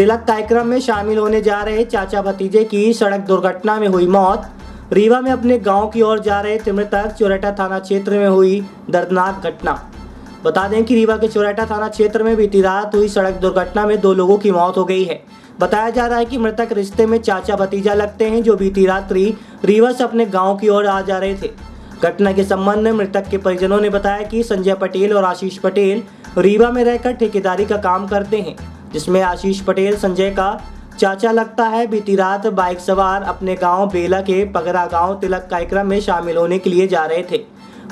तिलक कार्यक्रम में शामिल होने जा रहे चाचा भतीजे की सड़क दुर्घटना में हुई मौत। रीवा में अपने गाँव की ओर जा रहे थे मृतक चोरेटा थाना क्षेत्र में हुई दर्दनाक घटना। बता दें कि रीवा के चोरेटा थाना क्षेत्र में बीती रात हुई सड़क दुर्घटना में दो लोगों की मौत हो गई है। बताया जा रहा है कि मृतक रिश्ते में चाचा भतीजा लगते हैं जो बीती रात्रि रीवा से अपने गाँव की ओर आ जा रहे थे। घटना के संबंध में मृतक के परिजनों ने बताया कि संजय पटेल और आशीष पटेल रीवा में रहकर ठेकेदारी का काम करते हैं। जिसमें आशीष पटेल, संजय का चाचा लगता है। बीती रात बाइक सवार अपने गाँव बेला के पगरा गाँव तिलक कार्यक्रम में शामिल होने के लिए जा रहे थे।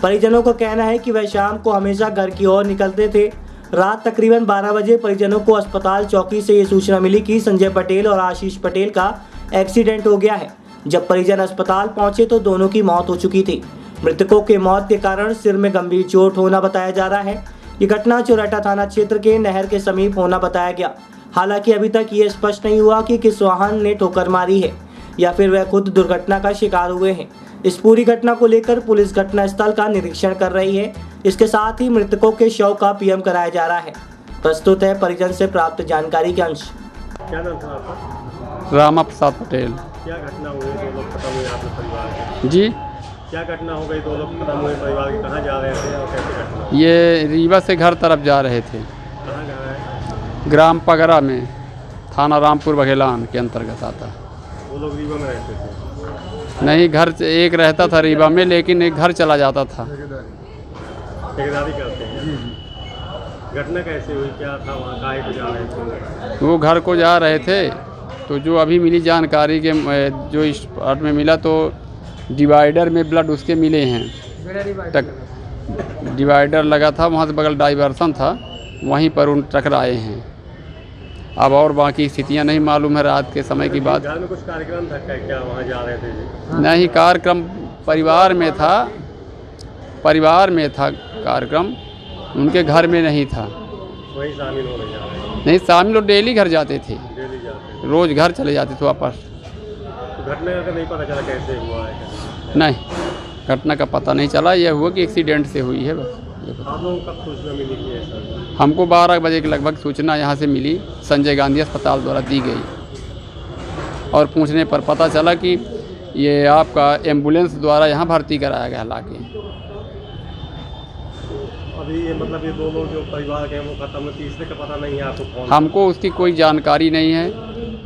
परिजनों का कहना है कि वह शाम को हमेशा घर की ओर निकलते थे। रात तकरीबन 12 बजे परिजनों को अस्पताल चौकी से ये सूचना मिली कि संजय पटेल और आशीष पटेल का एक्सीडेंट हो गया है। जब परिजन अस्पताल पहुँचे तो दोनों की मौत हो चुकी थी। मृतकों के मौत के कारण सिर में गंभीर चोट होना बताया जा रहा है। ये घटना चौराटा थाना क्षेत्र के नहर के समीप होना बताया गया। हालाँकि अभी तक ये स्पष्ट नहीं हुआ कि किस वाहन ने ठोकर मारी है या फिर वह खुद दुर्घटना का शिकार हुए हैं। इस पूरी घटना को लेकर पुलिस घटनास्थल का निरीक्षण कर रही है। इसके साथ ही मृतकों के शव का पीएम कराया जा रहा है। प्रस्तुत है परिजन से प्राप्त जानकारी के अंश। क्या नाम था आपका? रामा प्रसाद पटेल। क्या घटना हुई दो लोग खत्म हुए आपके परिवार जी। क्या घटना हो गई? दो लोग खत्म हुए परिवार के कहाँ जा रहे थे और कैसे घटना ये रीवा से घर तरफ़ जा रहे थे। कहाँ जा रहे हैं? ग्राम पगरा में थाना रामपुर बघेलान के अंतर्गत आता। वो लोग रीवा में रहते थे? नहीं घर एक रहता था रीवा में लेकिन एक घर चला जाता था। ठेकेदारी करते हैं? घटना कैसे हुई? क्या था वहाँ? काहे को जा रहे थे? वो घर को जा रहे थे तो जो अभी मिली जानकारी के जो इस पार्ट में मिला तो डिवाइडर में ब्लड उसके मिले हैं। टक डिवाइडर लगा था। वहाँ से बगल डाइवर्सन था वहीं पर उन टकराए हैं। अब और बाकी स्थितियाँ नहीं मालूम है रात के समय की बात। में कुछ कार्यक्रम था क्या? क्या वहाँ जा रहे थे जी? नहीं कार्यक्रम परिवार में था। परिवार में था कार्यक्रम उनके घर में नहीं था। वहीं शामिल रहे नहीं शामिल लोग डेली घर जाते थे। डेली जाते हैं रोज़ घर चले जाते थे वापस। तो घटना का नहीं पता चला कैसे हुआ है। नहीं घटना का पता नहीं चला यह हुआ कि एक्सीडेंट से हुई है बस। हमको बारह बजे के लगभग सूचना यहाँ से मिली संजय गांधी अस्पताल द्वारा दी गई। और पूछने पर पता चला कि ये आपका एंबुलेंस द्वारा यहाँ भर्ती कराया गया लाके अभी ये मतलब ये दो लोग जो परिवार के वो खत्म तीसरे का पता नहीं है आपको हमको उसकी कोई जानकारी नहीं है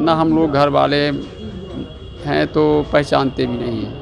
ना हम लोग घर वाले हैं तो पहचानते भी नहीं हैं।